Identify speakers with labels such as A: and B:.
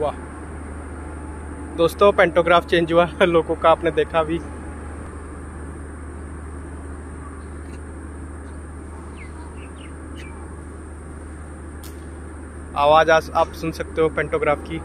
A: वाह दोस्तों pantograph change हुआ। लोगों का आपने देखा भी। आवाज़ आप सुन सकते हो पेंटोग्राफ की।